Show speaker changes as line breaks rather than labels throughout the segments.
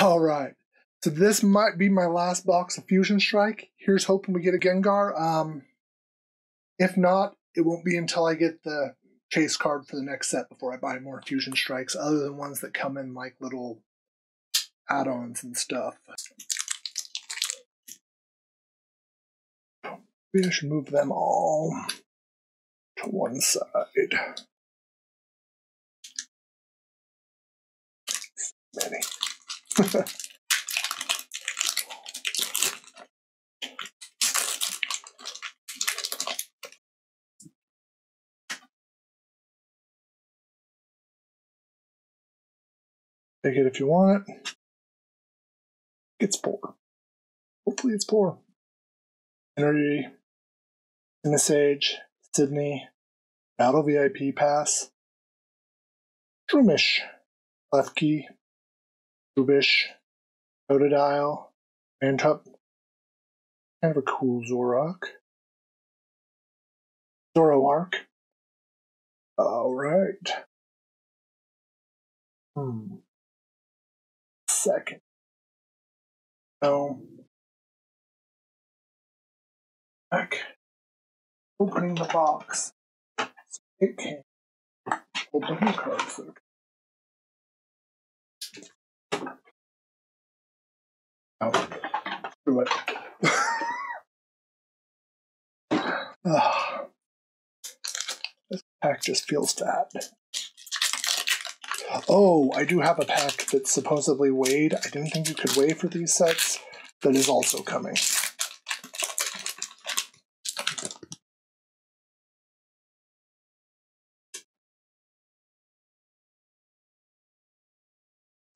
All right. So this might be my last box of Fusion Strike. Here's hoping we get a Gengar. Um, if not, it won't be until I get the chase card for the next set before I buy more Fusion Strikes, other than ones that come in like little add-ons and stuff. Maybe I should move them all to one side. Many. Take it if you want it. It's poor. Hopefully it's poor. Energy, Age, Sydney, Battle VIP Pass, Shroomish, Lefkey, Rubish, Totodile, Mantup, kind of a cool Zoroark, Zoroark. Alright. Hmm second. So, back, opening the box. It can open the cards. Oh, it. Ah. this pack just feels bad. Oh, I do have a pack that's supposedly weighed. I didn't think you could weigh for these sets. That is also coming.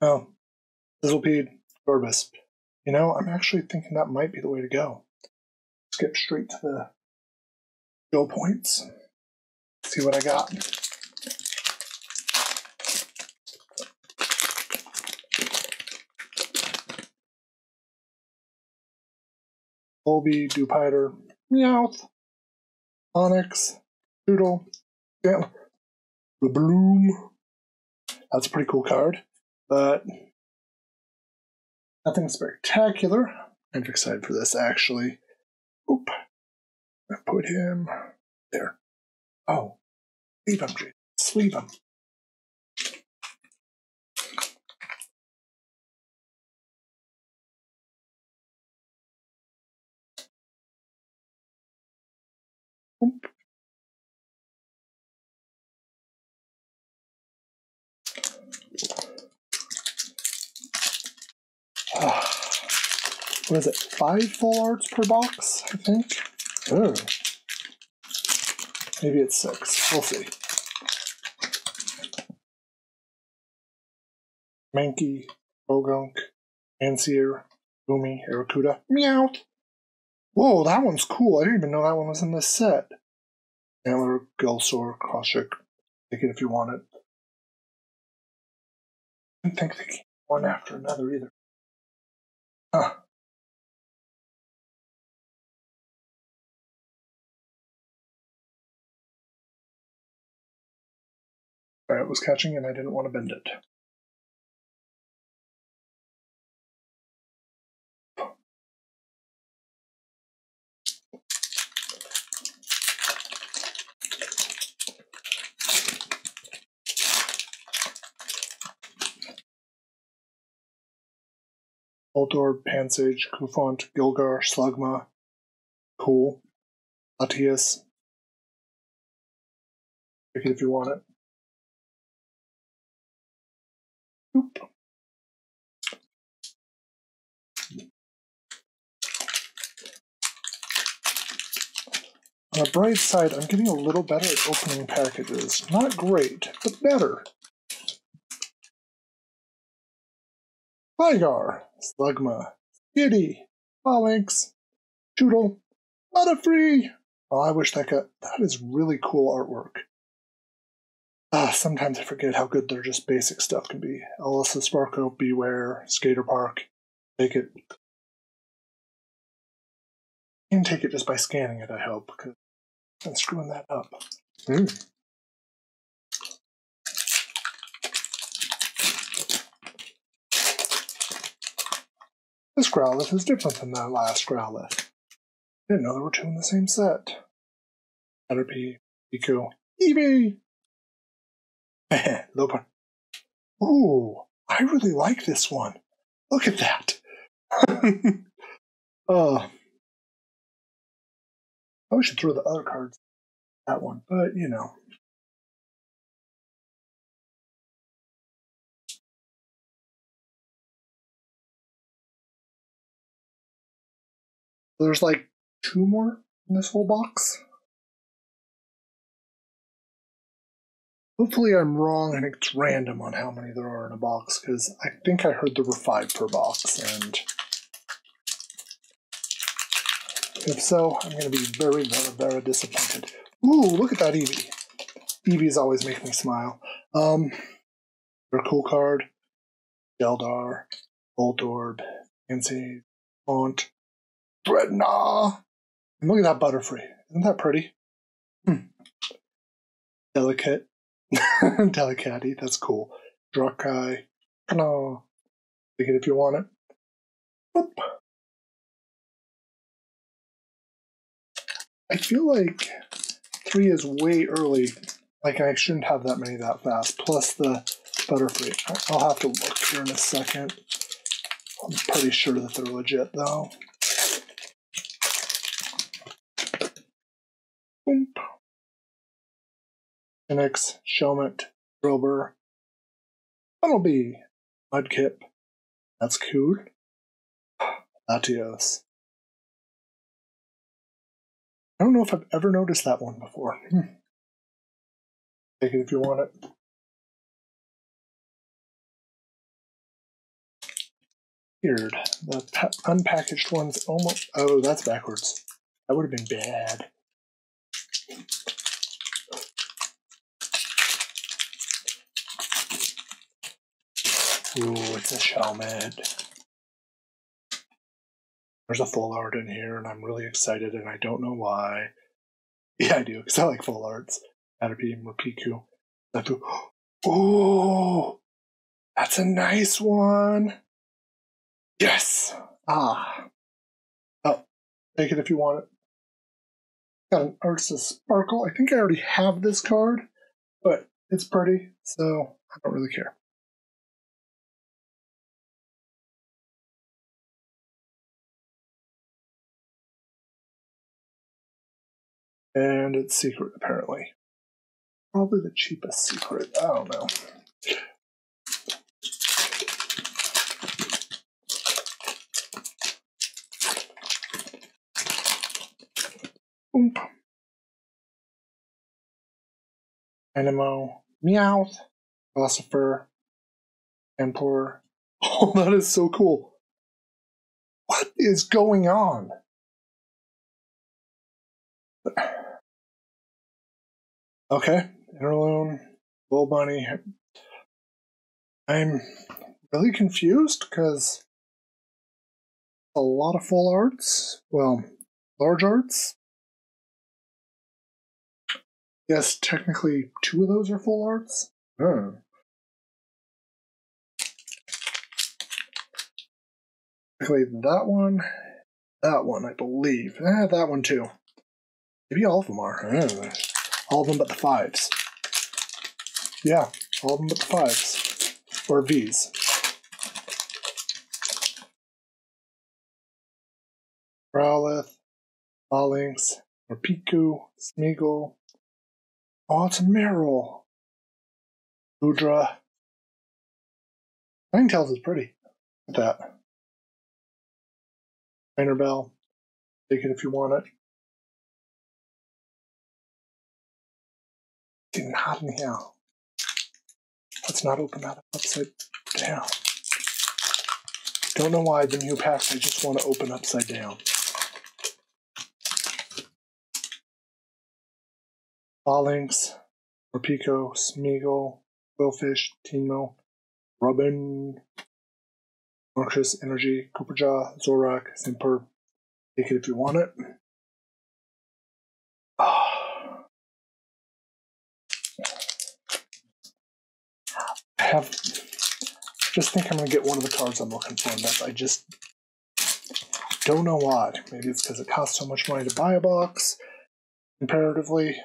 Oh, Sizzlepede, Gorbis. You know, I'm actually thinking that might be the way to go. Skip straight to the go points. See what I got. Volby, Dewpider, Meowth, Onix, Doodle, the Bloom. That's a pretty cool card, but nothing spectacular. I'm excited for this actually. Oop. I put him there. Oh, leave him, Jason. Sleeve him. Uh, what is it? Five full arts per box, I think. Oh. Maybe it's six. We'll see. Mankey, Bogunk, Ansier, Boomy, Arrokuda, Meowth. Whoa, that one's cool. I didn't even know that one was in this set. Antler, Gelsor, Koshik. Take it if you want it. I didn't think they came one after another either. It was catching and I didn't want to bend it. Voltorb, Pansage, Cufant, Gligar, Slugma, Cool, Latias. Take it if you want it. On the bright side, I'm getting a little better at opening packages. Not great, but better. Gligar, Slugma, Giddy, Falinks, Choodle, Butterfree. Oh, I wish that got. That is really cool artwork. Ah, sometimes I forget how good their just basic stuff can be. Elesa Sparkle, Beware, Skater Park. Take it. You can take it just by scanning it, I hope, because I'm screwing that up. Mm. This Growlithe is different than that last Growlithe. Didn't know there were two in the same set. Caterpie, Pico, Eevee! Lopan. Ooh, I really like this one. Look at that. uh, I should throw the other cards that one, but you know. There's like two more in this whole box. Hopefully, I'm wrong and it's random on how many there are in a box because I think I heard there were five per box, and if so, I'm going to be very, very, very disappointed. Ooh, look at that Eevee. Eevees always make me smile. Um, a cool card. Geldar, Voltorb, Nancy, Font, Drednaw. And look at that Butterfree. Isn't that pretty? Hmm. Delicate. Delicati, that's cool. Druckeye. No. Take it if you want it. Boop. I feel like three is way early. Like I shouldn't have that many that fast. Plus the Butterfree. I'll have to look here in a second. I'm pretty sure that they're legit though. Phoenix, Shelmet, Drilbur, Bumblebee, Mudkip. That's cool. Latios. I don't know if I've ever noticed that one before. Hmm. Take it if you want it. Weird. The unpackaged one's almost. Oh, that's backwards. That would have been bad. Ooh, it's a Shelmet. There's a full art in here, and I'm really excited, and I don't know why. Yeah, I do, because I like full arts. Caterpie, Morpeko. Ooh, that's a nice one. Yes. Ah. Oh, take it if you want it. Got an Ursa Sparkle. I think I already have this card, but it's pretty, so I don't really care. And it's secret, apparently. Probably the cheapest secret. I don't know. Oomp. Animo, Meowth, Philosopher, Emperor. Oh, that is so cool. What is going on? Okay, Inteleon, Bull Bunny. I'm really confused because a lot of full arts. Well, large arts. Yes, technically two of those are full arts. Oh. Technically that one, that one, I believe. Eh, that one too. Maybe all of them are. All of them but the fives. Yeah, all of them but the fives. Or V's. Growlithe, Falinks, Morpeko, Smeargle. Oh, it's a Marill. Udra. Ninetales is pretty. Look at that. Trainer Bell. Take it if you want it. Hot in here. Let's not open that upside down. Don't know why the new packs I just want to open upside down. Falinks, Morpeko, Smeargle, Qwilfish, Teemo, Robin, Noxious Energy, Copperajah, Zorak, Simper. Take it if you want it. Have just think I'm gonna get one of the cards I'm looking for, and that's I just don't know why. Maybe it's because it costs so much money to buy a box comparatively.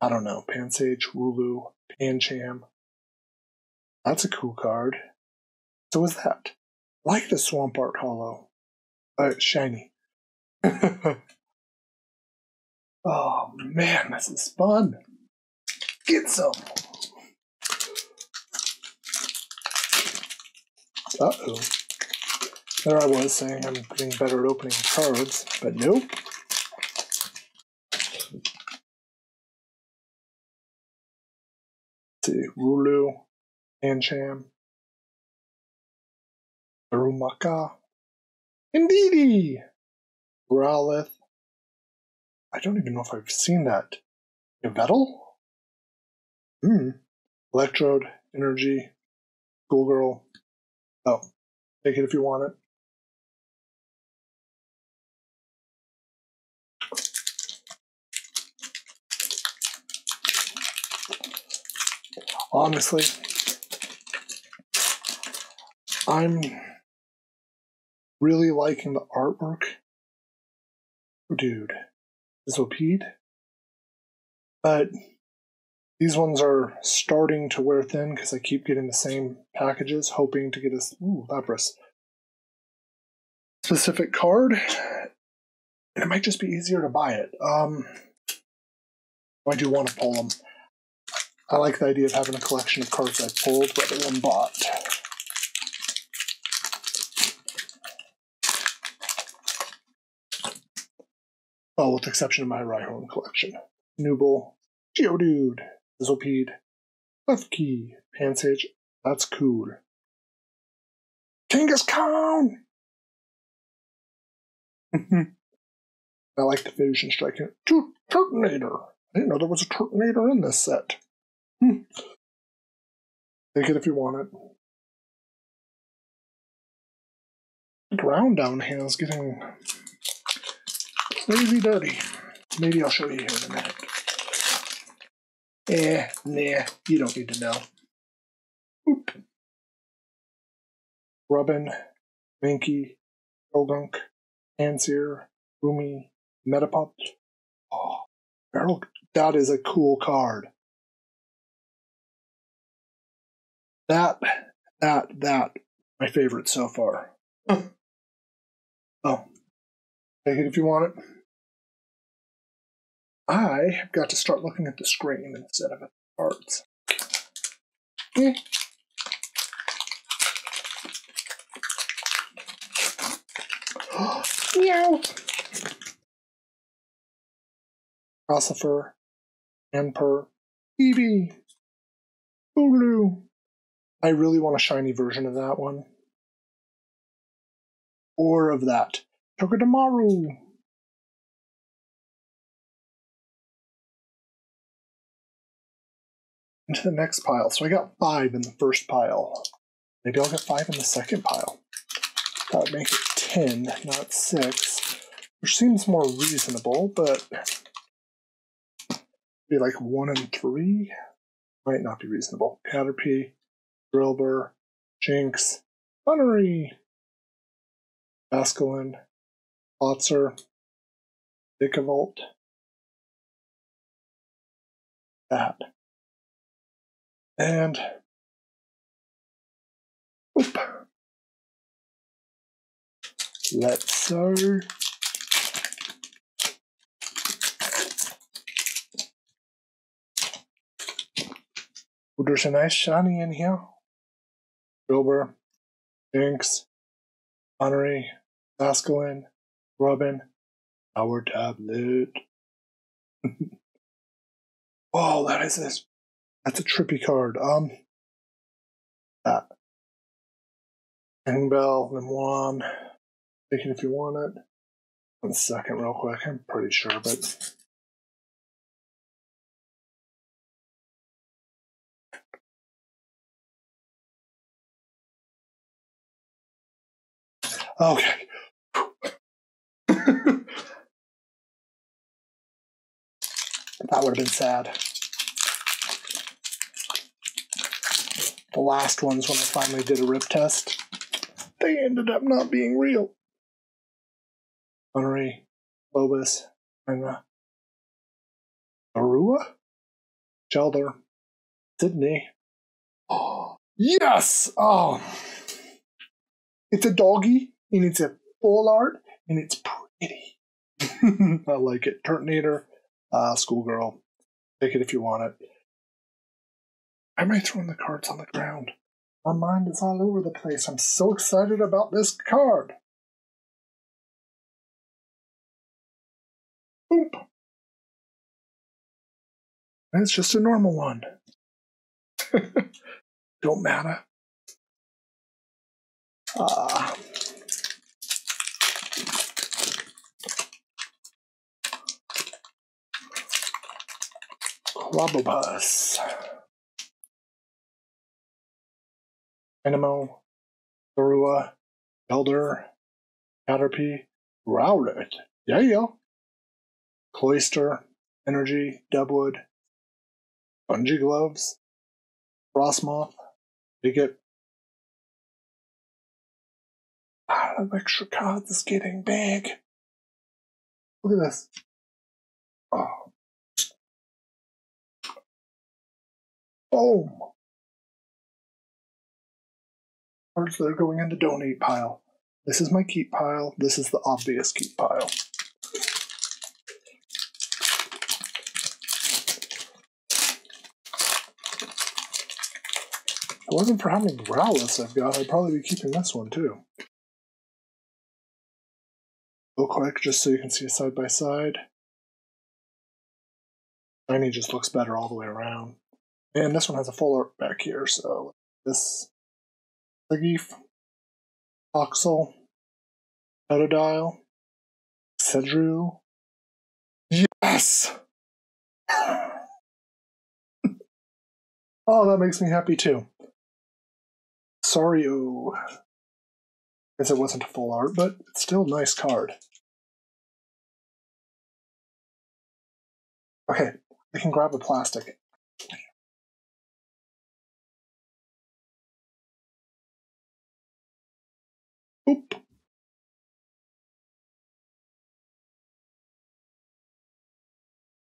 I don't know. Pansage, Wooloo, Pancham. That's a cool card. So is that. Like the Swampert Hollow. Uh, shiny. oh man, this is fun. Get some. Uh oh. There I was saying I'm getting better at opening cards, but nope. Let's see, Wooloo, Pancham, Darumaka, Indeedee, Growlithe. I don't even know if I've seen that. Yveltal? Hmm. Electrode, Energy, Schoolgirl. Oh, take it if you want it. honestly, I'm really liking the artwork. Dude, this Opede. But these ones are starting to wear thin because I keep getting the same packages, hoping to get a ooh, Lapras specific card. And it might just be easier to buy it. Um, I do want to pull them. I like the idea of having a collection of cards I've pulled rather than bought. Oh, with the exception of my Rhyhorn collection. Nooble, Geodude, Sizzlepede, Klefki, Pansage. That's cool. Kangaskhan! I like the Fusion strike. Striker. Turtonator! I didn't know there was a Turtonator in this set. Hmm. Take it if you want it. The ground down here is getting crazy dirty. Maybe I'll show you here in a minute. Eh, nah, you don't need to know. Oop. Rubbin, Mankey, Goldunk, Ansir, Rumi, Metapod. Oh, Barrel, that is a cool card. That, that, that, my favorite so far. oh, take it if you want it. I have got to start looking at the screen instead of at the cards. Eh. Meow. Gossifer, Emperor, Eevee, Bulu, I really want a shiny version of that one. Or of that. Togedemaru. Into the next pile. So I got five in the first pile. Maybe I'll get five in the second pile. That would make it ten, not six. Which seems more reasonable, but be like one and three. Might not be reasonable. Caterpie, Drilbur, Jinx, Bunnery, Basculin, Botzer, Vikavolt, that. And whoop. Let's so Oh, there's a nice shiny in here. Wilbur, Jinx, Honorary, Basculin, Robin, our tablet. oh, that is this. That's a trippy card. Um, that. Hang Bell, Lemoine. Take it if you want it. One second, real quick. I'm pretty sure, but Okay. that would have been sad. The last ones, when I finally did a rip test, they ended up not being real. Bunnery, Lobus, Anna, Arua, Shelder, Sydney. Oh, yes! Oh, it's a doggy, and it's a full art, and it's pretty. I like it. Turtonator, uh, Schoolgirl. Take it if you want it. I am throwing the cards on the ground. My mind is all over the place. I'm so excited about this card. Boop. And it's just a normal one. Don't matter. Ah. Quabobus. Animo, Thorua, Elder, Caterpie, Rowlet. Yeah. Cloyster, Energy, Dubwood, Bungee Gloves, Frosmoth, Bigot. Ah, the extra cards is getting big. Look at this. Oh. Boom. Cards that are going in the donate pile. This is my keep pile. This is the obvious keep pile. If it wasn't for how many Growlithe I've got, I'd probably be keeping this one too. Real quick, just so you can see side by side. Shiny just looks better all the way around. And this one has a full art back here, so this Leaf, Oxel, Totodile, Cedru. Yes! oh, that makes me happy too. Sorry, Guess it wasn't a full art, but it's still a nice card. Okay, I can grab a plastic.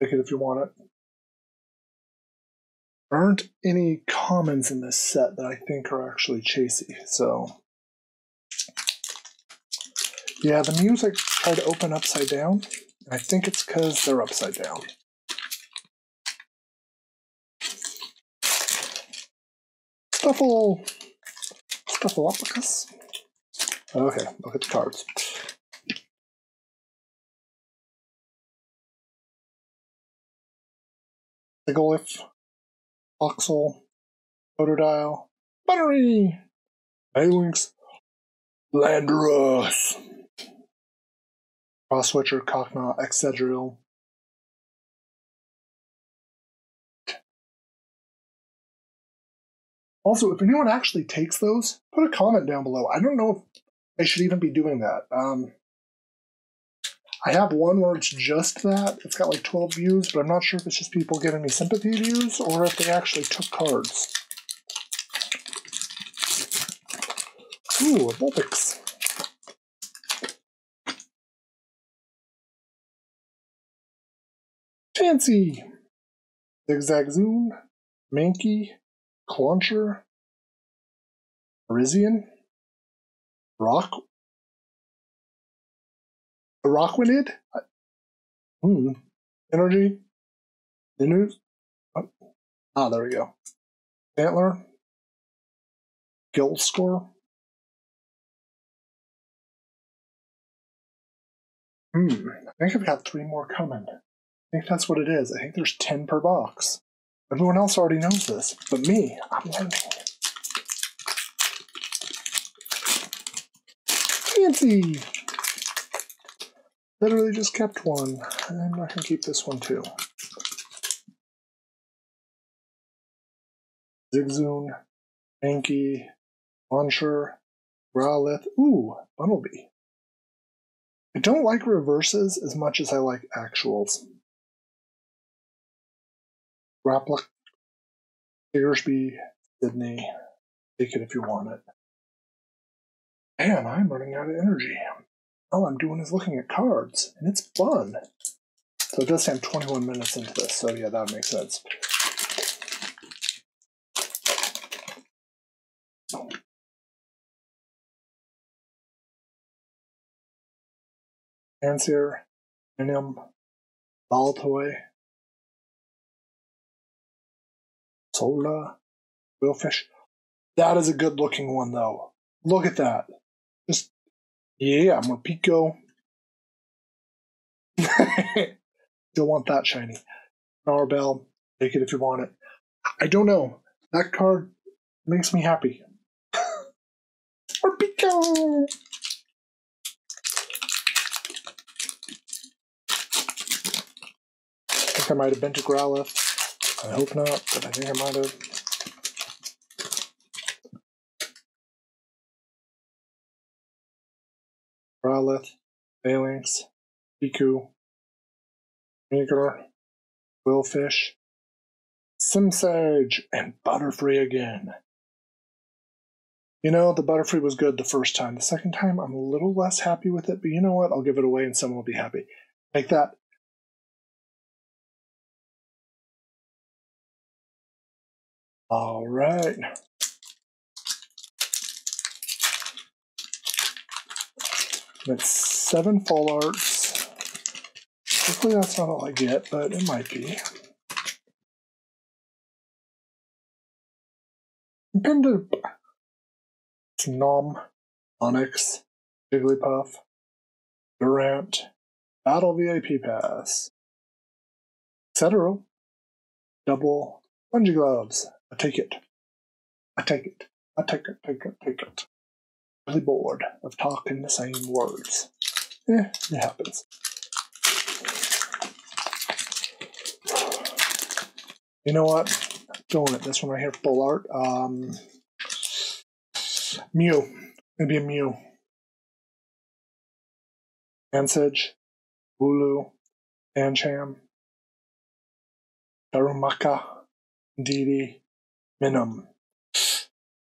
Take it if you want it. There aren't any commons in this set that I think are actually chasey, so. Yeah, the music tried to open upside down. I think it's because they're upside down. Stuffle! Stuffleopicus? Okay, look at the cards. Sigilyph, Oxel, Totodile, Buttery, Falinks, Landorus, Cross Switcher, Cocknot, Excadrill, Also, if anyone actually takes those, put a comment down below. I don't know if I should even be doing that. Um, I have one where it's just that. It's got like 12 views, but I'm not sure if it's just people giving me sympathy views or if they actually took cards. Ooh, a Vulpix. Fancy! Zigzagoon, Mankey, Clauncher, Parisian, Rock, Rockwanid, hmm, Energy, News. Ah, there we go. Antler, Guild Score. Hmm, I think I've got three more coming. I think that's what it is. I think there's 10 per box. Everyone else already knows this, but me, I'm learning. Fancy! Literally just kept one, and I can keep this one too. Zigzagoon, Mankey, Launcher, Growlithe, ooh, Bunnelby. I don't like reverses as much as I like actuals. Raploch, Diggersby, Sydney. Take it if you want it. Man, I'm running out of energy. All I'm doing is looking at cards, and it's fun. So it does say I'm 21 minutes into this, so yeah, that makes sense. Fancier, Minim, Baltoy, Sola, Qwilfish. That is a good looking one though. Look at that. Just yeah, I'm gonna Pico. Still want that shiny. Bell, take it if you want it. I don't know. That card makes me happy. or Pico. I think I might have been to Growlithe. I hope not, but I think I might have. Growlithe, Falinks, Piku, Meager, Qwilfish, Simisage, and Butterfree again. You know, the Butterfree was good the first time. The second time, I'm a little less happy with it, but you know what? I'll give it away and someone will be happy. Like that. All right. That's seven full arts. Hopefully that's not all I get, but it might be. Pendant. It's Nom, Onix, Jigglypuff, Durant, Battle VIP Pass, etc. Double Bungee Gloves. I take it. I take it. I take it, take it, take it bored of talking the same words. Eh, it happens. You know what? Going at this one right here, full art. Um, Mew. Maybe a Mew. Ansage, Wooloo, Pancham, Darumaka, Didi,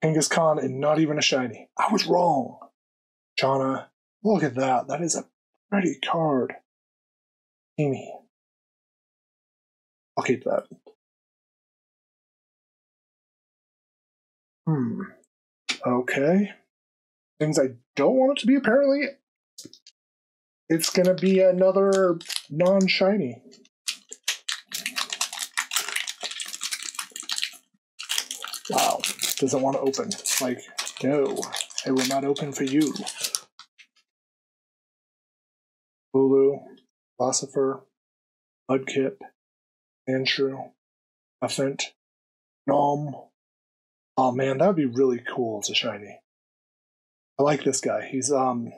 Minim. Kangaskhan and not even a shiny. I was wrong. Shauna, look at that. That is a pretty card. Amy. I'll keep that. Hmm. Okay. Things I don't want it to be, apparently. It's going to be another non shiny. Doesn't want to open. It's like, no, it will not open for you. Lulu, Philosopher, Mudkip, Andrew, Effent, Nom. Oh man, that would be really cool as a shiny. I like this guy. He's um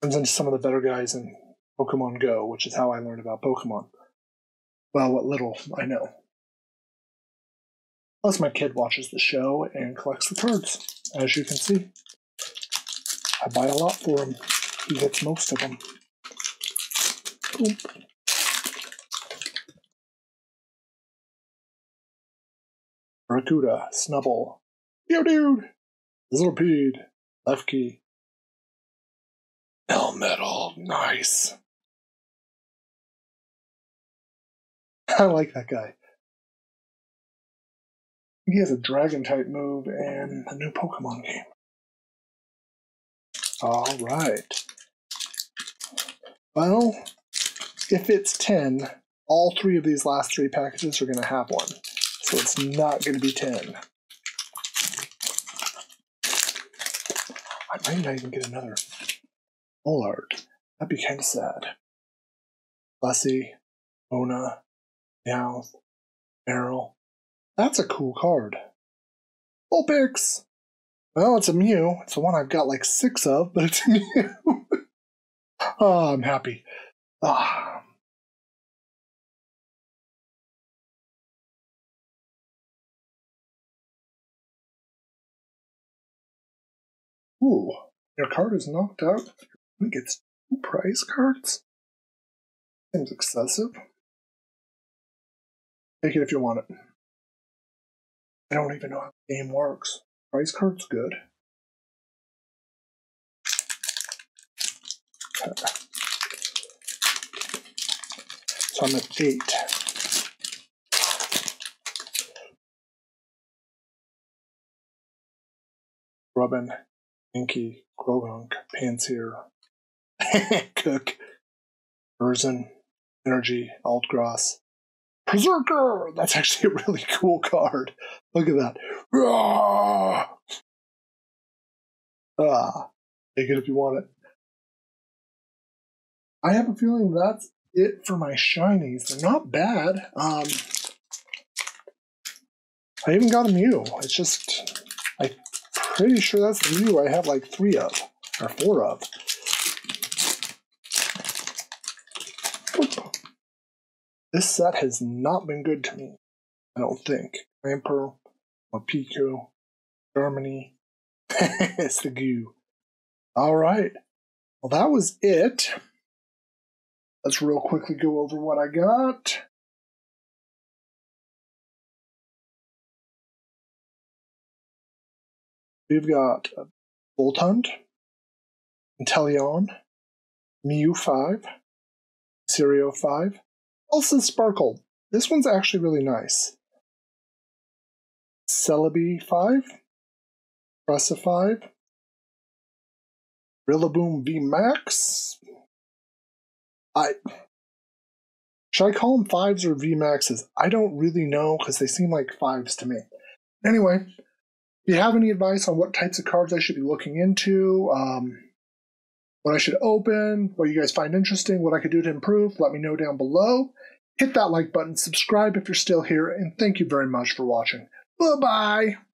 turns into some of the better guys in Pokemon Go, which is how I learned about Pokemon. Well, what little I know. Plus, my kid watches the show and collects the cards, as you can see. I buy a lot for him. He gets most of them. Boom. Rakuda, Snubbull, Geodude, Zilpede, Lefkey, Melmetal, nice. I like that guy. He has a dragon type move in the new Pokemon game. All right. Well, if it's 10, all three of these last three packages are going to have one. So it's not going to be 10. I might not even get another full art. That'd be kind of sad. Bussy, Ona, Meowth, Meryl, that's a cool card. Vulpix! Well, it's a Mew. It's the one I've got like six of, but it's a Mew. oh, I'm happy. Ah. Ooh, your card is knocked out. It gets two prize cards? Seems excessive. Take it if you want it. I don't even know how the game works. Price card's good. So I'm at eight. Robin, Inky, Croagunk, Pansear, Cook, Urzen, Energy, Altgrass, Berserker! That's actually a really cool card. Look at that. Ah, take it if you want it. I have a feeling that's it for my shinies. They're not bad. Um, I even got a Mew. It's just, I'm pretty sure that's the Mew I have like three of, or four of. This set has not been good to me, I don't think. Clamper, or Germany. it's the goo. All right. Well, that was it. Let's real quickly go over what I got. We've got uh, Boltund, Inteleon, Mew 5, Serio 5, Elesa Sparkle. This one's actually really nice. Celebi 5, Pressa 5, Rillaboom V Max, I should I call them fives or V maxes? I don't really know because they seem like fives to me. Anyway, if you have any advice on what types of cards I should be looking into, um, what I should open, what you guys find interesting, what I could do to improve, let me know down below. Hit that like button, subscribe if you're still here, and thank you very much for watching. Bye bye.